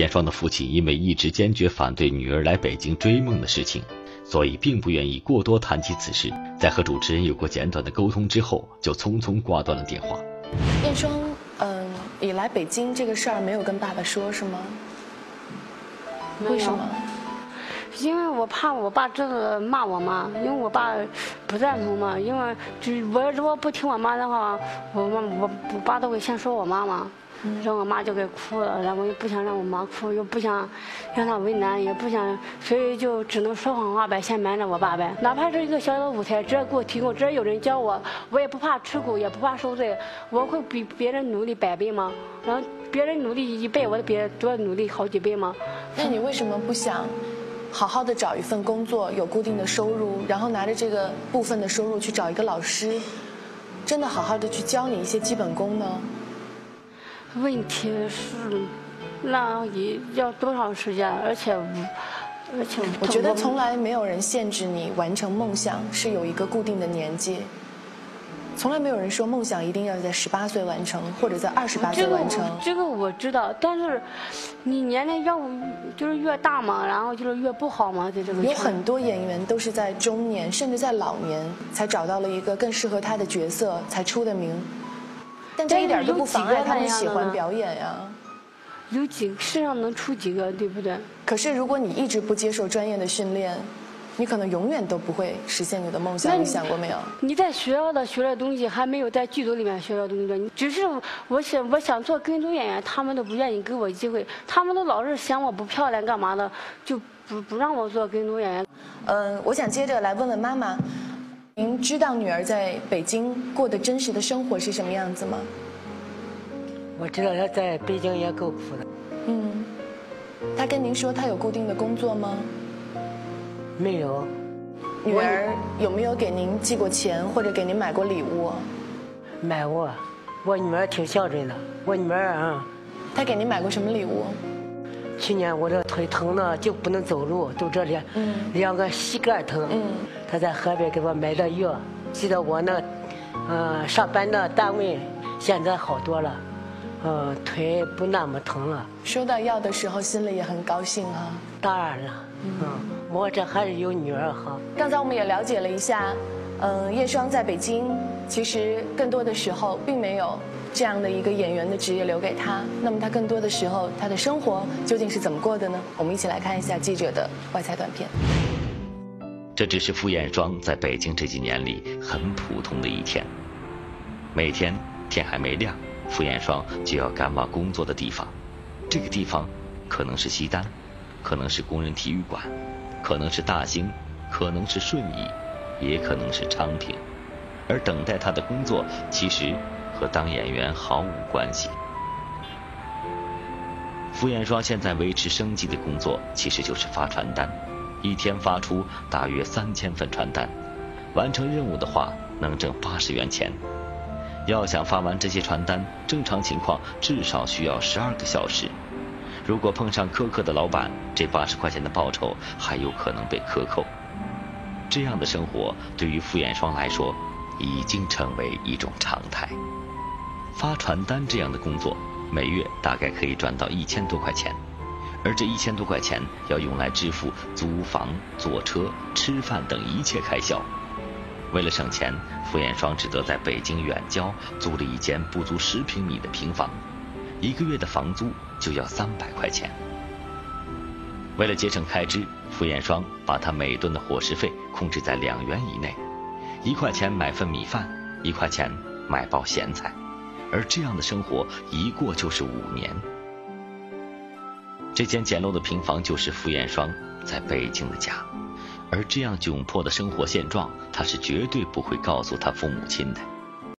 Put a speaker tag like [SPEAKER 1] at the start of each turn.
[SPEAKER 1] 严双的父亲因为一直坚决反对女儿来北京追梦的事情，所以并不愿意过多谈及此事。在和主持人有过简短的沟通之后，就匆匆挂断了电话。
[SPEAKER 2] 燕双，嗯，你来北京这个事儿没有跟爸爸说，是吗？为什么？
[SPEAKER 3] 因为我怕我爸知道骂我妈，因为我爸不赞同嘛，因为就我如果不听我妈的话，我妈我我爸都会先说我妈嘛。然后我妈就给哭了，然后又不想让我妈哭，又不想让她为难，也不想，所以就只能说谎话呗，先瞒着我爸呗。哪怕是一个小小的舞台，只要给我提供，只要有人教我，我也不怕吃苦，也不怕受罪，我会比别人努力百倍吗？然后别人努力一倍，我比多努力好几倍吗？
[SPEAKER 2] 那你为什么不想好好的找一份工作，有固定的收入，然后拿着这个部分的收入去找一个老师，真的好好的去教你一些基本功呢？
[SPEAKER 3] 问题是，那也要多长时间？而且，而且，
[SPEAKER 2] 我觉得从来没有人限制你完成梦想是有一个固定的年纪，从来没有人说梦想一定要在十八岁完成，或者在二十八岁完成。
[SPEAKER 3] 这个我知道，但是你年龄要就是越大嘛，然后就是越不好嘛，在这个。
[SPEAKER 2] 有很多演员都是在中年甚至在老年才找到了一个更适合他的角色，才出的名。但这一点都不妨碍他们喜欢表演呀。
[SPEAKER 3] 有几世上能出几个，对不对？
[SPEAKER 2] 可是如果你一直不接受专业的训练，你可能永远都不会实现你的梦想。你想过没有？
[SPEAKER 3] 你在学校的学的东西还没有在剧组里面学到东西多。只是我想，我想做跟踪演员，他们都不愿意给我机会。他们都老是嫌我不漂亮，干嘛的，就不不让我做跟踪演员。
[SPEAKER 2] 嗯，我想接着来问问妈妈。您知道女儿在北京过的真实的生活是什么样子吗？
[SPEAKER 4] 我知道她在北京也够苦的。嗯，
[SPEAKER 2] 她跟您说她有固定的工作吗？
[SPEAKER 4] 没有。
[SPEAKER 2] 女儿有没有给您寄过钱或者给您买过礼物？
[SPEAKER 4] 买过，我女儿挺孝顺的。我女儿啊，
[SPEAKER 2] 她给您买过什么礼物？
[SPEAKER 4] 去年我这腿疼的就不能走路，就这里两个膝盖疼。她在河边给我买的药，记得我那，嗯，上班的单位现在好多了，嗯，腿不那么疼了。
[SPEAKER 2] 收到药的时候心里也很高兴啊。
[SPEAKER 4] 当然了，嗯，我这还是有女儿好。
[SPEAKER 2] 刚才我们也了解了一下，嗯，叶双在北京其实更多的时候并没有。这样的一个演员的职业留给他，那么他更多的时候，他的生活究竟是怎么过的呢？我们一起来看一下记者的外采短片。
[SPEAKER 1] 这只是傅艳双在北京这几年里很普通的一天。每天天还没亮，傅艳双就要赶往工作的地方。这个地方可能是西单，可能是工人体育馆，可能是大兴，可能是顺义，也可能是昌平。而等待他的工作，其实。和当演员毫无关系。傅艳双现在维持生计的工作其实就是发传单，一天发出大约三千份传单，完成任务的话能挣八十元钱。要想发完这些传单，正常情况至少需要十二个小时。如果碰上苛刻的老板，这八十块钱的报酬还有可能被克扣。这样的生活对于傅艳双来说，已经成为一种常态。发传单这样的工作，每月大概可以赚到一千多块钱，而这一千多块钱要用来支付租房、坐车、吃饭等一切开销。为了省钱，傅艳双只得在北京远郊租了一间不足十平米的平房，一个月的房租就要三百块钱。为了节省开支，傅艳双把他每顿的伙食费控制在两元以内，一块钱买份米饭，一块钱买包咸菜。而这样的生活一过就是五年。这间简陋的平房就是傅艳双在北京的家，而这样窘迫的生活现状，他是绝对不会告诉他父母亲的。